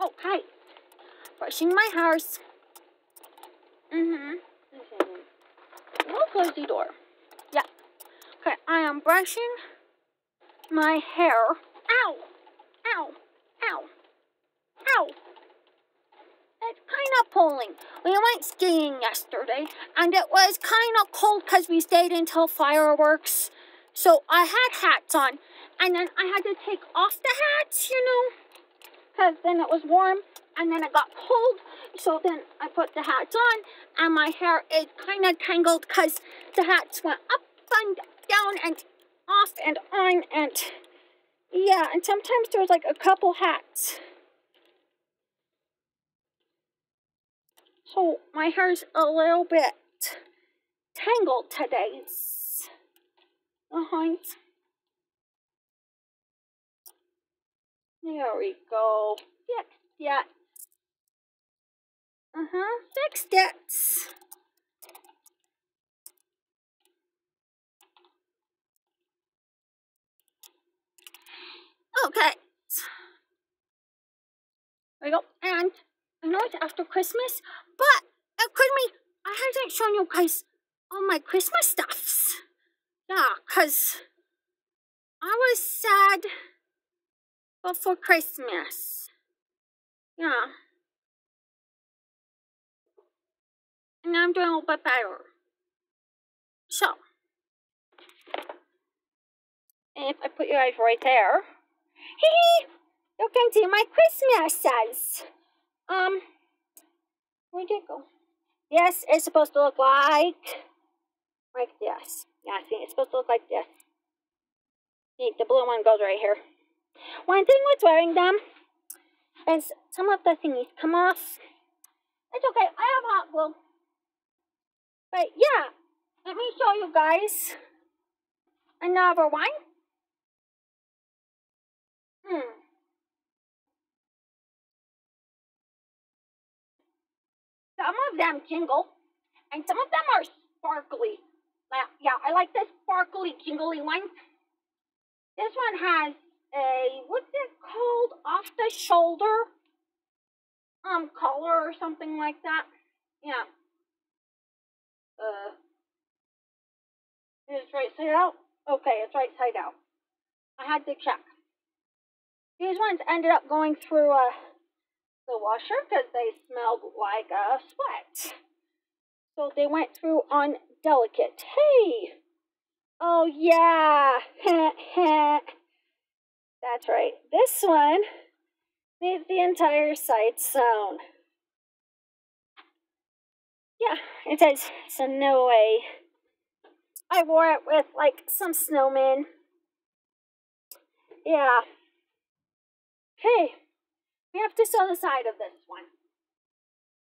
Okay. Brushing my hairs. Mm-hmm. We'll close the door. Yeah. Okay, I am brushing my hair. Ow! Ow! Ow! Ow! It's kind of pulling. We went skiing yesterday, and it was kind of cold because we stayed until fireworks. So I had hats on, and then I had to take off the hats, you know, because then it was warm, and then it got cold. So then I put the hats on, and my hair is kind of tangled because the hats went up and down and off and on, and yeah, and sometimes there's like a couple hats. So my hair's a little bit tangled today. Uh-huh. There we go. Fixed it. Uh-huh. Fixed it. Okay. There we go. And I know it's after Christmas, but it could be I haven't shown you guys all my Christmas stuffs. Yeah, because I was sad before Christmas. Yeah. And I'm doing a little bit better. So, if I put your eyes right there, hee you can see my Christmases. Um, where'd it go? Yes, it's supposed to look like, like this. Yeah, see, it's supposed to look like this. See, the blue one goes right here. One thing with wearing them is some of the thingies come off. It's okay, I have hot glue. But yeah, let me show you guys another one. Hmm. Some of them jingle, and some of them are sparkly. Yeah, I like the sparkly, jingly one. This one has a, what's it called? Off the shoulder um collar or something like that. Yeah. Uh, is right side out? Okay, it's right side out. I had to check. These ones ended up going through uh, the washer because they smelled like a sweat. So they went through on delicate. Hey! Oh, yeah. That's right. This one needs the entire side sewn. Yeah, it says no way I wore it with like some snowmen. Yeah. Okay. We have to sew the side of this one.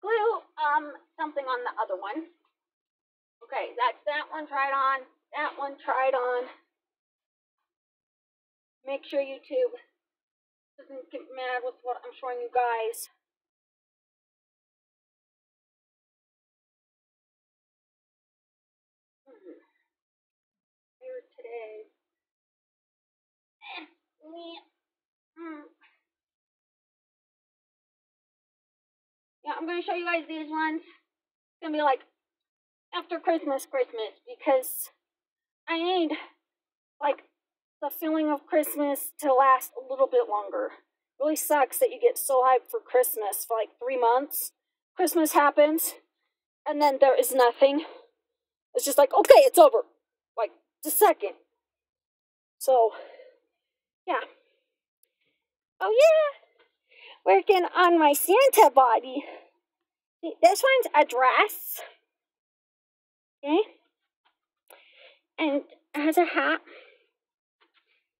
Glue um something on the other one. Okay, that's that one tried on, that one tried on. Make sure YouTube doesn't get mad with what I'm showing you guys. Here today. Hmm. Yeah, I'm gonna show you guys these ones. It's gonna be like after Christmas, Christmas, because I need like the feeling of Christmas to last a little bit longer. Really sucks that you get so hyped for Christmas for like three months. Christmas happens, and then there is nothing. It's just like, okay, it's over. Like, the second. So, yeah. Oh, yeah. Working on my Santa body. See, this one's a dress. Okay. And it has a hat.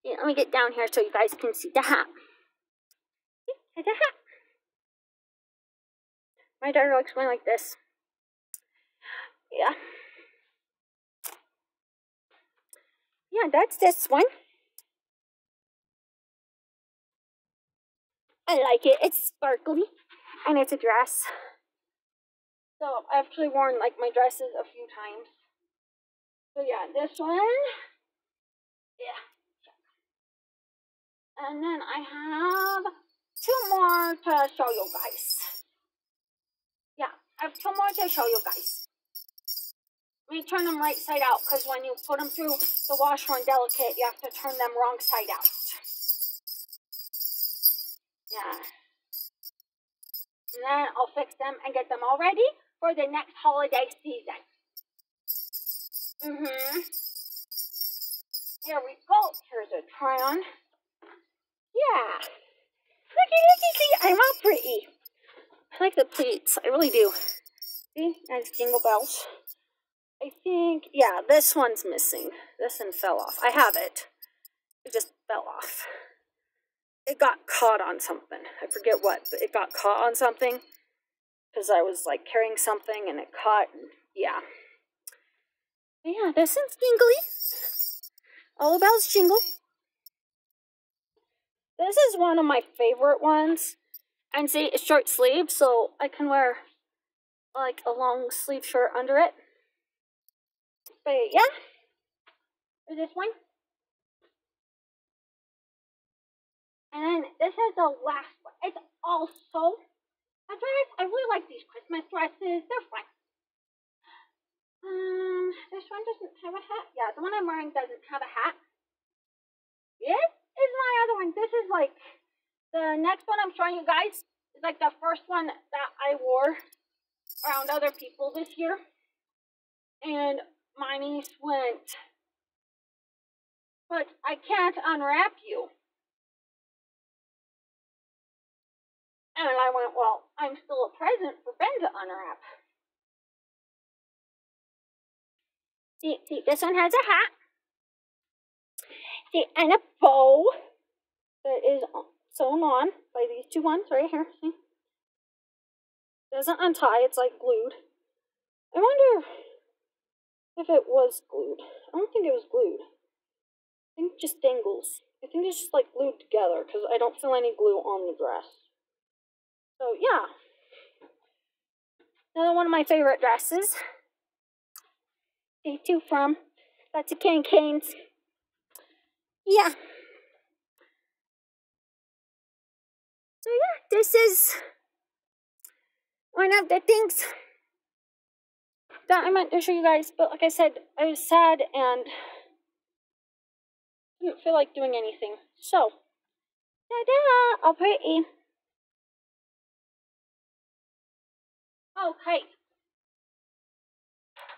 Let me get down here so you guys can see the hat. A hat. My daughter likes one like this. Yeah. Yeah, that's this one. I like it. It's sparkly and it's a dress. So I've actually worn like my dresses a few times. So yeah, this one. Yeah. And then I have two more to show you guys. Yeah, I have two more to show you guys. Let me turn them right side out because when you put them through the washer and delicate, you have to turn them wrong side out. Yeah. And then I'll fix them and get them all ready for the next holiday season. Mm-hmm. Here we go. Here's a try on. Yeah. Looky, looky, see, I'm all pretty. I like the pleats. I really do. See, nice jingle bells. I think, yeah, this one's missing. This one fell off. I have it. It just fell off. It got caught on something. I forget what, but it got caught on something because I was like carrying something and it caught. And, yeah. Yeah, this one's jingly. All bells jingle. This is one of my favorite ones. And see, it's short sleeve, so I can wear like a long sleeve shirt under it. But yeah, there's this one. And then this is the last one. It's also a dress. I really like these Christmas dresses. They're fun. Um, this one doesn't have a hat. Yeah, the one I'm wearing doesn't have a hat. This is my other one. This is like the next one I'm showing you guys is like the first one that I wore around other people this year. And my niece went, but I can't unwrap you. And I went, well, I'm still a present for Ben to unwrap. See, see, this one has a hat. See, and a bow that is sewn on by these two ones right here. See? Doesn't untie, it's like glued. I wonder if it was glued. I don't think it was glued. I think it just dangles. I think it's just like glued together because I don't feel any glue on the dress. So yeah. Another one of my favorite dresses. Day two from That's a Cane Canes. Yeah. So yeah, this is one of the things that I meant to show you guys, but like I said, I was sad and didn't feel like doing anything. So, ta-da! I'll pretty. Okay. Oh,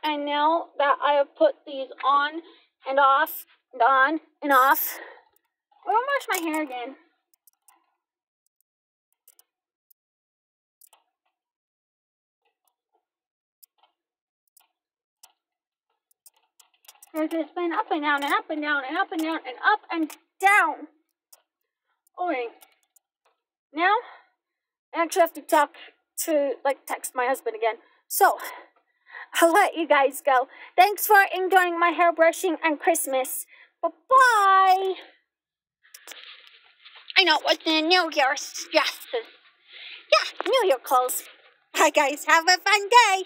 and now that I have put these on and off and on and off, I'm gonna wash my hair again. Because it's been up and down and up and down and up and down and up and down. Okay. Now, I actually have to talk to, like, text my husband again. So, I'll let you guys go. Thanks for enjoying my hair brushing and Christmas. Bye-bye. I know, what's the New Year's? Yes. Yeah, New Year clothes. Bye, guys. Have a fun day.